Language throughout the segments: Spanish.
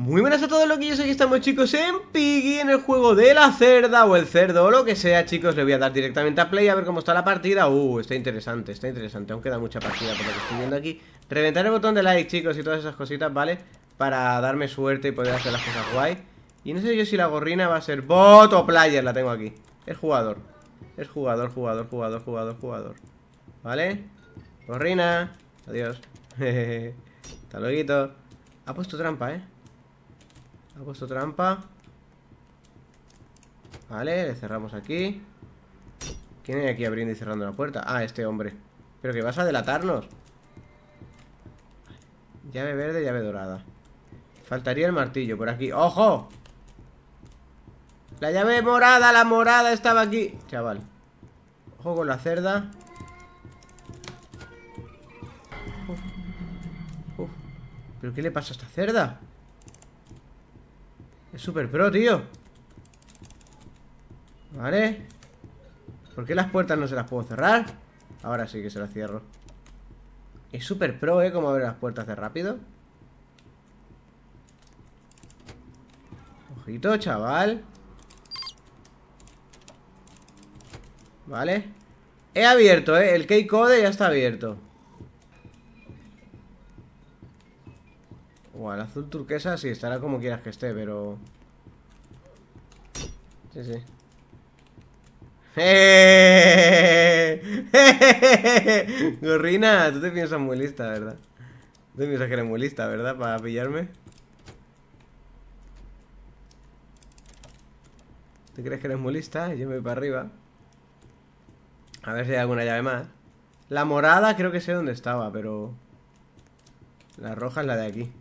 Muy buenas a todos loquillos, aquí estamos chicos en Piggy en el juego de la cerda o el cerdo o lo que sea chicos. Le voy a dar directamente a play a ver cómo está la partida. Uh, está interesante, está interesante, aún queda mucha partida por lo que estoy viendo aquí. Reventar el botón de like chicos y todas esas cositas, ¿vale? Para darme suerte y poder hacer las cosas guay. Y no sé yo si la gorrina va a ser bot player, la tengo aquí. Es jugador, es jugador, jugador, jugador, jugador, jugador. ¿Vale? Gorrina, adiós. Hasta luego. Ha puesto trampa, ¿eh? Ha puesto trampa. Vale, le cerramos aquí. ¿Quién hay aquí abriendo y cerrando la puerta? Ah, este hombre. Pero que vas a delatarnos Llave verde, llave dorada. Faltaría el martillo por aquí. ¡Ojo! La llave morada, la morada estaba aquí. Chaval. Ojo con la cerda. ¿Pero qué le pasa a esta cerda? Es super pro, tío. Vale. ¿Por qué las puertas no se las puedo cerrar? Ahora sí que se las cierro. Es super pro, ¿eh? Como abre las puertas de rápido. Ojito, chaval. Vale. He abierto, ¿eh? El key code ya está abierto O el azul turquesa sí, estará como quieras que esté, pero... Sí, sí. Gorrina, tú te piensas muy lista, ¿verdad? Tú te piensas que eres muy lista, ¿verdad? Para pillarme. ¿Tú crees que eres muy lista? Yo me voy para arriba. A ver si hay alguna llave más. La morada creo que sé dónde estaba, pero... La roja es la de aquí.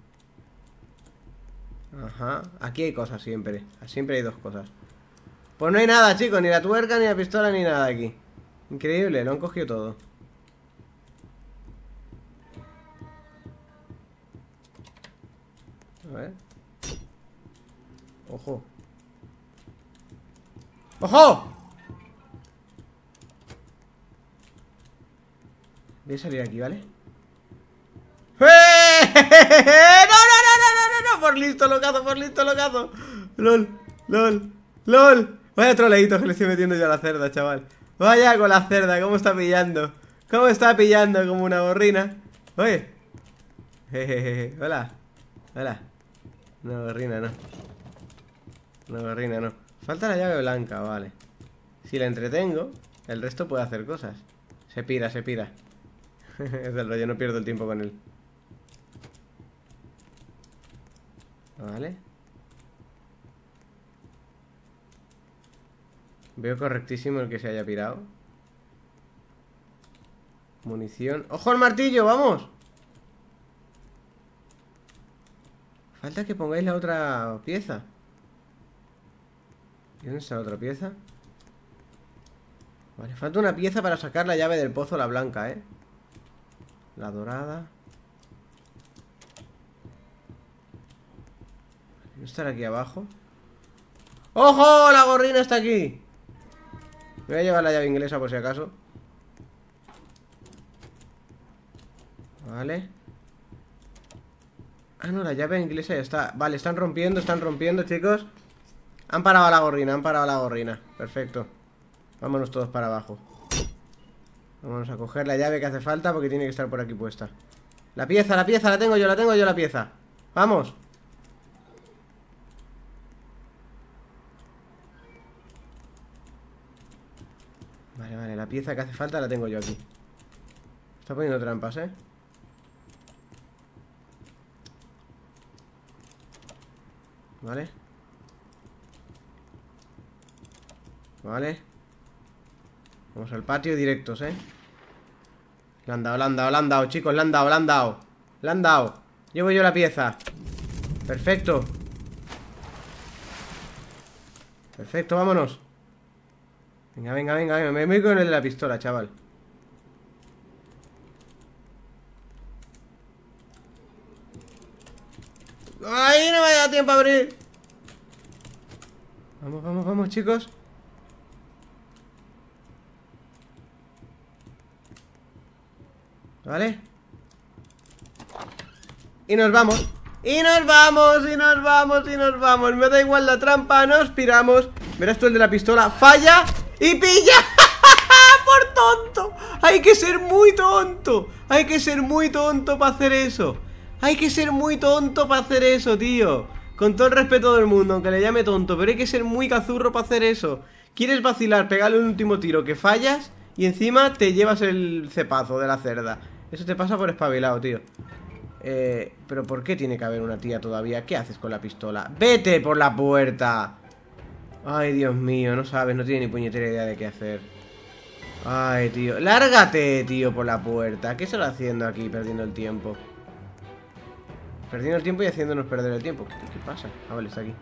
Ajá, aquí hay cosas siempre. Siempre hay dos cosas. Pues no hay nada, chicos, ni la tuerca, ni la pistola, ni nada aquí. Increíble, lo han cogido todo. A ver. Ojo. ¡Ojo! Voy a salir aquí, ¿vale? ¡Eh! ¡No, no, por listo, locazo, por listo, locazo. LOL, LOL, LOL. Vaya troleíto que le estoy metiendo yo a la cerda, chaval. Vaya con la cerda, cómo está pillando. Cómo está pillando como una gorrina. Oye. Jejeje, hola. Hola. Una gorrina, no. Una gorrina, no. Falta la llave blanca, vale. Si la entretengo, el resto puede hacer cosas. Se pira, se pira. es del rollo, no pierdo el tiempo con él. Vale. Veo correctísimo el que se haya pirado. Munición. ¡Ojo al martillo! ¡Vamos! Falta que pongáis la otra pieza. ¿Y dónde la otra pieza? Vale, falta una pieza para sacar la llave del pozo, la blanca, ¿eh? La dorada. ¿No aquí abajo? ¡Ojo! La gorrina está aquí. Me voy a llevar la llave inglesa por si acaso. Vale. Ah, no, la llave inglesa ya está. Vale, están rompiendo, están rompiendo, chicos. Han parado a la gorrina, han parado a la gorrina. Perfecto. Vámonos todos para abajo. Vamos a coger la llave que hace falta Porque tiene que estar por aquí puesta. La pieza, la pieza, la tengo yo, la tengo yo la pieza. Vamos Vale, vale, la pieza que hace falta la tengo yo aquí. Está poniendo trampas, ¿eh? Vale. Vale. Vamos al patio directos, ¿eh? Le han dado, le han dado, le han dado, chicos Le han dado, le han dado. Le han dado. Llevo yo la pieza. Perfecto. Perfecto, vámonos Venga, venga, venga, Me voy con el de la pistola, chaval. ¡Ay, no me ha dado tiempo a abrir! Vamos, vamos, vamos, chicos. ¿Vale? Y nos vamos. Y nos vamos, y nos vamos, y nos vamos Me da igual la trampa, nos piramos Verás tú el de la pistola, falla Y pilla. Por tonto. Hay que ser muy tonto. Hay que ser muy tonto para hacer eso. Hay que ser muy tonto para hacer eso, tío. Con todo el respeto del mundo Aunque le llame tonto Pero hay que ser muy cazurro para hacer eso. Quieres vacilar, pegarle un último tiro que fallas Y encima te llevas el cepazo de la cerda. Eso te pasa por espabilado, tío. Eh, pero ¿por qué tiene que haber una tía todavía? ¿Qué haces con la pistola? ¡Vete por la puerta! Ay, Dios mío, no sabes, no tiene ni puñetera idea de qué hacer Ay, tío Lárgate, tío, por la puerta ¿Qué estás haciendo aquí, perdiendo el tiempo? Perdiendo el tiempo y haciéndonos perder el tiempo ¿Qué, qué pasa? Ah, vale, está aquí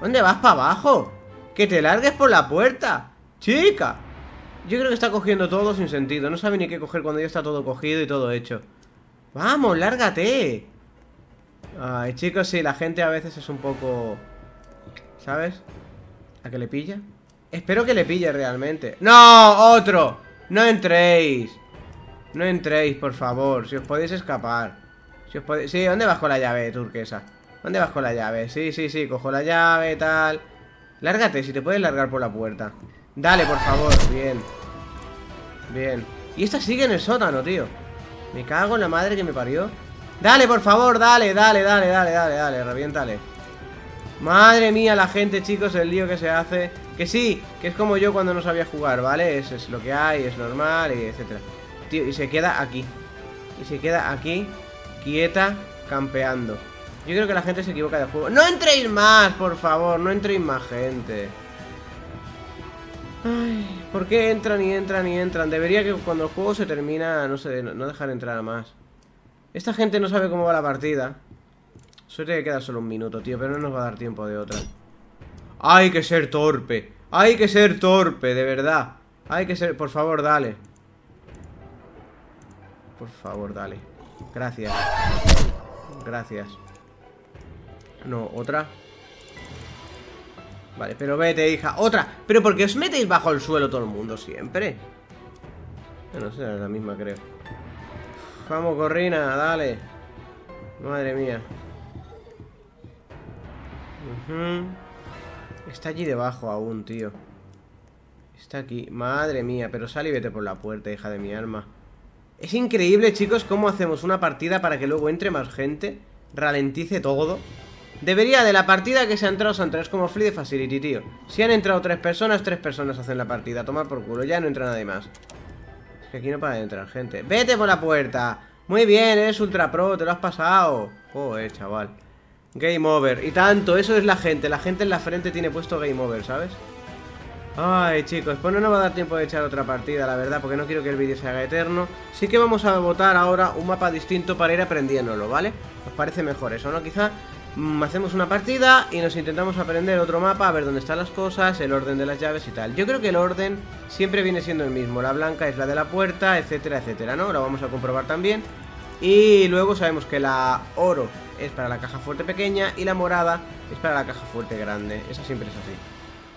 ¿Dónde vas? ¿Para abajo? ¡Que te largues por la puerta! ¡Chica! Yo creo que está cogiendo todo sin sentido No sabe ni qué coger cuando ya está todo cogido y todo hecho Vamos, lárgate Ay, chicos, sí, la gente a veces es un poco... ¿Sabes? ¿A que le pilla? Espero que le pille realmente ¡No! ¡Otro! ¡No entréis! No entréis, por favor Si os podéis escapar si os podéis... Sí, ¿dónde vas con la llave, turquesa? ¿Dónde vas con la llave? Sí, sí, sí, cojo la llave, tal Lárgate, si te puedes largar por la puerta Dale, por favor, bien Bien Y esta sigue en el sótano, tío me cago en la madre que me parió Dale, por favor, dale, dale, dale, dale, dale, dale, reviéntale Madre mía, la gente, chicos, el lío que se hace Que sí, que es como yo cuando no sabía jugar, ¿vale? Es, es lo que hay, es normal, y etcétera Tío, y se queda aquí Y se queda aquí, quieta, campeando Yo creo que la gente se equivoca de juego ¡No entréis más, por favor! No entréis más gente Ay, ¿por qué entran y entran y entran? Debería que cuando el juego se termina, no sé, no, dejar entrar a más. Esta gente no sabe cómo va la partida. Suerte que queda solo un minuto, tío, pero no nos va a dar tiempo de otra. Hay que ser torpe. Hay que ser torpe, de verdad. Hay que ser... Por favor, dale. Por favor, dale. Gracias. Gracias. No, otra. Vale, pero vete, hija Otra, pero porque os metéis bajo el suelo todo el mundo siempre No sé, es la misma creo Vamos, Corrina, dale Madre mía Está allí debajo aún, tío. Está aquí. Madre mía, pero sal y vete por la puerta, hija de mi alma. Es increíble, chicos, cómo hacemos una partida para que luego entre más gente Ralentice todo. Debería de la partida que se ha entrado se Es como Free de Facility, tío. Si han entrado tres personas, tres personas hacen la partida. Tomar por culo, ya no entra nadie más. Es que aquí no para de entrar gente. ¡Vete por la puerta! Muy bien, eres ultra pro, te lo has pasado. Joder, chaval Game over, y tanto, eso es la gente La gente en la frente tiene puesto game over, ¿sabes? Ay, chicos, pues no nos va a dar tiempo de echar otra partida, la verdad Porque no quiero que el vídeo se haga eterno Sí que vamos a votar ahora un mapa distinto para ir aprendiéndolo, ¿vale? ¿Os parece mejor eso, no? Quizá Mm, hacemos una partida y nos intentamos aprender otro mapa, a ver dónde están las cosas, el orden de las llaves y tal. Yo creo que el orden siempre viene siendo el mismo. La blanca es la de la puerta, etcétera, etcétera, ¿no? Lo vamos a comprobar también. Y luego sabemos que la oro es para la caja fuerte pequeña y la morada es para la caja fuerte grande. Esa siempre es así.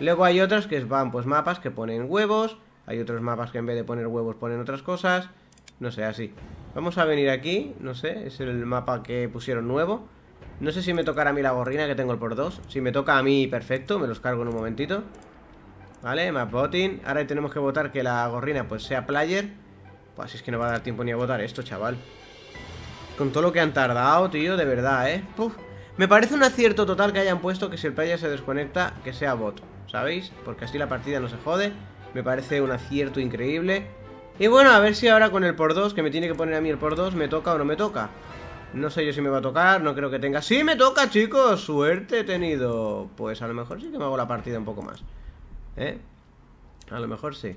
Luego hay otras que van, pues mapas que ponen huevos. Hay otros mapas que en vez de poner huevos ponen otras cosas. No sé, así. Vamos a venir aquí, no sé, es el mapa que pusieron nuevo. No sé si me tocará a mí la gorrina que tengo el por dos Si me toca a mí, perfecto, me los cargo en un momentito Vale, map voting Ahora tenemos que votar que la gorrina pues sea player Pues es que no va a dar tiempo ni a votar esto, chaval Con todo lo que han tardado, tío, de verdad, ¿eh? Me parece un acierto total que hayan puesto que si el player se desconecta, que sea bot ¿Sabéis? Porque así la partida no se jode Me parece un acierto increíble Y bueno, a ver si ahora con el por 2 Que me tiene que poner a mí el por 2 ¿Me toca o no me toca? No sé yo si me va a tocar, no creo que tenga... ¡Sí, me toca, chicos! Suerte he tenido. Pues a lo mejor sí que me hago la partida un poco más. ¿Eh? A lo mejor sí.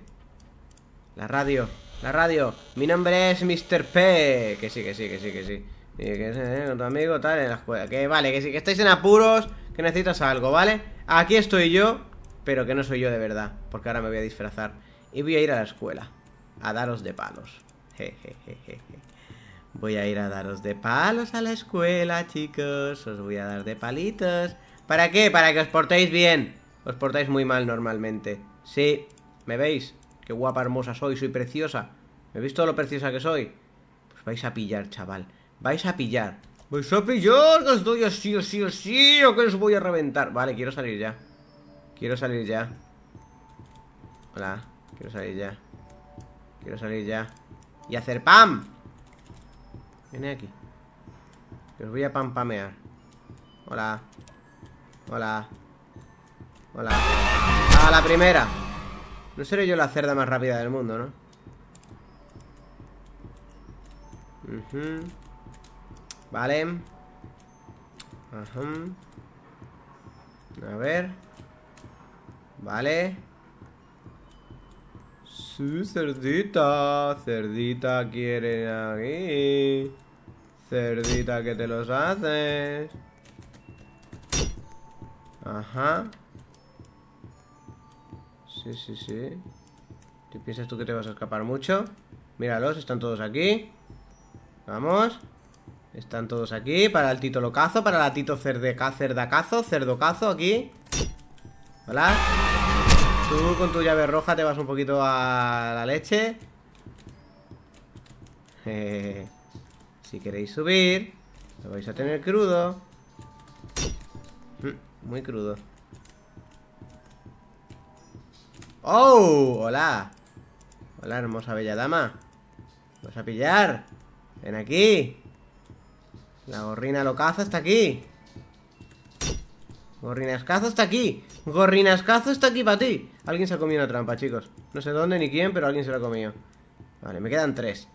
La radio, la radio. Mi nombre es Mr. P. Que sí, que sí, que sí, que sí. Y que eh, tu amigo tal en la escuela. Que vale, que sí, que estáis en apuros, que necesitas algo, ¿vale? Aquí estoy yo, pero que no soy yo de verdad. Porque ahora me voy a disfrazar. Y voy a ir a la escuela. A daros de palos. Jejejeje. Voy a ir a daros de palos a la escuela, chicos. Os voy a dar de palitos. ¿Para qué? Para que os portéis bien. Os portáis muy mal normalmente. Sí, ¿me veis? Qué guapa, hermosa soy, soy preciosa. ¿Me veis todo lo preciosa que soy? Pues vais a pillar, chaval. Vais a pillar. Voy a pillar, que estoy así, así, así, o que os voy a reventar. Vale, quiero salir ya. Quiero salir ya. Hola, quiero salir ya. Quiero salir ya. Y hacer ¡pam! Viene aquí. Que os voy a pampamear. Hola. Hola. Hola. A la primera. No seré yo la cerda más rápida del mundo, ¿no? Vale. Ajá. A ver. Vale. Su cerdita. Cerdita quiere aquí. Cerdita que te los haces. Ajá. Sí, sí, sí. ¿Te piensas tú que te vas a escapar mucho? Míralos, están todos aquí. Vamos. Están todos aquí para el Tito Locazo, para la Tito cerdeca, Cerdacazo, Cerdocazo aquí. Hola. Tú con tu llave roja te vas un poquito a la leche. si queréis subir, lo vais a tener crudo. Mm, muy crudo. ¡Oh! ¡Hola! Hola, hermosa bella dama. ¿Vas a pillar? Ven aquí. La gorrina locazo está aquí. Gorrinascazo está aquí. Gorrinascazo está aquí para ti. Alguien se ha comido una trampa, chicos. No sé dónde ni quién, pero alguien se la ha comido. Vale, me quedan tres.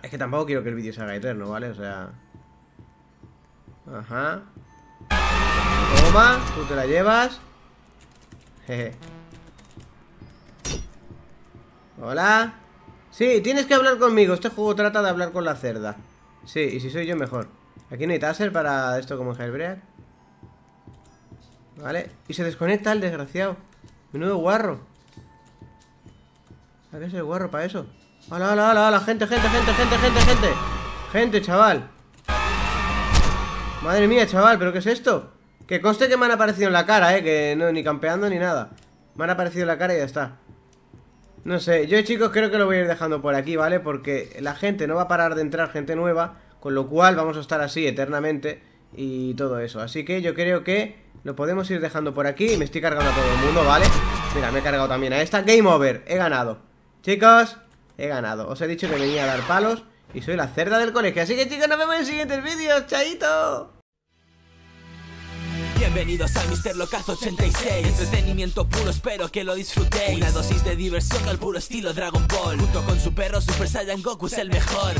Es que tampoco quiero que el vídeo se haga eterno, ¿vale? O sea... Ajá. Toma, tú te la llevas. Jeje. Hola. Sí, tienes que hablar conmigo. Este juego trata de hablar con la cerda. Sí, y si soy yo mejor Aquí no hay taser para esto como jailbreak Vale, y se desconecta el desgraciado Menudo guarro ¿A qué es el guarro para eso? ¡Hala, hala, hala, hala! ¡Gente, gente, gente, gente, gente, gente! ¡Gente, chaval! Madre mía, chaval, ¿pero qué es esto? Que conste que me han aparecido en la cara, eh Que no, ni campeando ni nada Me han aparecido en la cara y ya está no sé, yo chicos creo que lo voy a ir dejando por aquí, ¿vale? Porque la gente no va a parar de entrar gente nueva Con lo cual vamos a estar así eternamente Y todo eso. Así que yo creo que lo podemos ir dejando por aquí. Me estoy cargando a todo el mundo, ¿vale? Mira, me he cargado también a esta. Game over, he ganado. Chicos, he ganado. Os he dicho que venía a dar palos Y soy la cerda del colegio. Así que chicos, nos vemos en siguientes vídeos. ¡Chaito! Bienvenidos al Mister Locazo 86 Entretenimiento puro, espero que lo disfrutéis. Una dosis de diversión al puro estilo Dragon Ball. Junto con su perro Super Saiyan Goku es el mejor